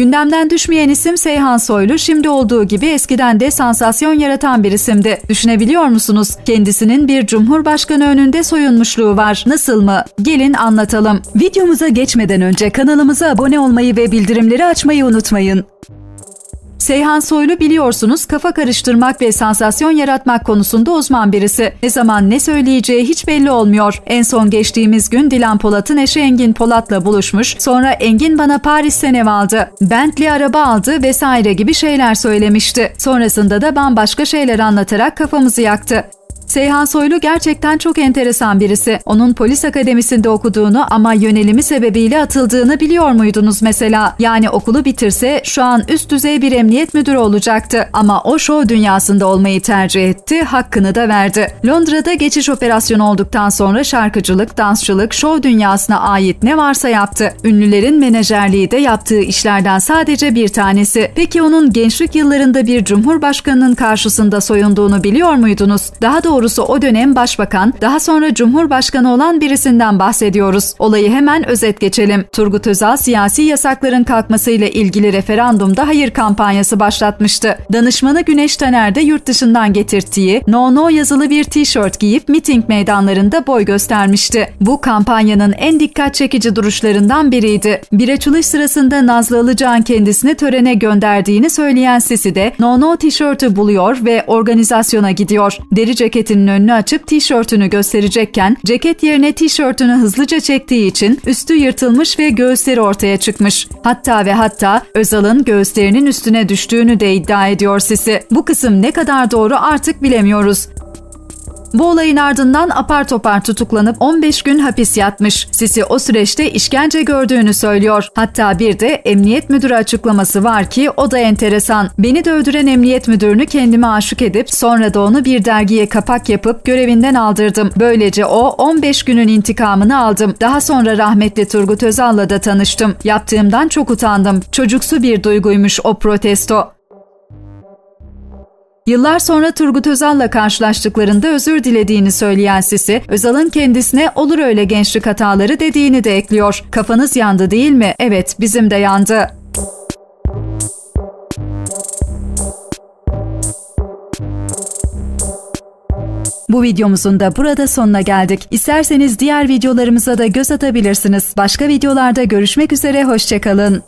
Gündemden düşmeyen isim Seyhan Soylu şimdi olduğu gibi eskiden de sansasyon yaratan bir isimdi. Düşünebiliyor musunuz? Kendisinin bir cumhurbaşkanı önünde soyunmuşluğu var. Nasıl mı? Gelin anlatalım. Videomuza geçmeden önce kanalımıza abone olmayı ve bildirimleri açmayı unutmayın. Seyhan Soylu biliyorsunuz kafa karıştırmak ve sansasyon yaratmak konusunda uzman birisi. Ne zaman ne söyleyeceği hiç belli olmuyor. En son geçtiğimiz gün Dilan Polat'ın eşi Engin Polat'la buluşmuş. Sonra Engin bana Paris'ten ev aldı. Bentley araba aldı vesaire gibi şeyler söylemişti. Sonrasında da bambaşka şeyler anlatarak kafamızı yaktı. Seyhan Soylu gerçekten çok enteresan birisi. Onun polis akademisinde okuduğunu ama yönelimi sebebiyle atıldığını biliyor muydunuz mesela? Yani okulu bitirse şu an üst düzey bir emniyet müdürü olacaktı. Ama o show dünyasında olmayı tercih etti, hakkını da verdi. Londra'da geçiş operasyonu olduktan sonra şarkıcılık, dansçılık, show dünyasına ait ne varsa yaptı. Ünlülerin menajerliği de yaptığı işlerden sadece bir tanesi. Peki onun gençlik yıllarında bir cumhurbaşkanının karşısında soyunduğunu biliyor muydunuz? Daha doğrusu doğrusu o dönem başbakan, daha sonra cumhurbaşkanı olan birisinden bahsediyoruz. Olayı hemen özet geçelim. Turgut Özal siyasi yasakların kalkmasıyla ilgili referandumda hayır kampanyası başlatmıştı. Danışmanı Güneş Taner de yurt dışından getirttiği No No yazılı bir tişört giyip miting meydanlarında boy göstermişti. Bu kampanyanın en dikkat çekici duruşlarından biriydi. Bir açılış sırasında Nazlı Ilıcağ'ın kendisini törene gönderdiğini söyleyen Sisi de No No tişörtü buluyor ve organizasyona gidiyor. Deri ceketi ceketinin önünü açıp tişörtünü gösterecekken ceket yerine tişörtünü hızlıca çektiği için üstü yırtılmış ve göğüsleri ortaya çıkmış. Hatta ve hatta Özal'ın göğüslerinin üstüne düştüğünü de iddia ediyor Sisi. Bu kısım ne kadar doğru artık bilemiyoruz. Bu olayın ardından apar topar tutuklanıp 15 gün hapis yatmış. Sisi o süreçte işkence gördüğünü söylüyor. Hatta bir de emniyet müdürü açıklaması var ki o da enteresan. Beni de öldüren emniyet müdürünü kendime aşık edip sonra da onu bir dergiye kapak yapıp görevinden aldırdım. Böylece o 15 günün intikamını aldım. Daha sonra rahmetli Turgut Özal'la da tanıştım. Yaptığımdan çok utandım. Çocuksu bir duyguymuş o protesto. Yıllar sonra Turgut Özal'la karşılaştıklarında özür dilediğini söyleyen Sisi, Özal'ın kendisine olur öyle gençlik hataları dediğini de ekliyor. Kafanız yandı değil mi? Evet, bizim de yandı. Bu videomuzun da burada sonuna geldik. İsterseniz diğer videolarımıza da göz atabilirsiniz. Başka videolarda görüşmek üzere, hoşçakalın.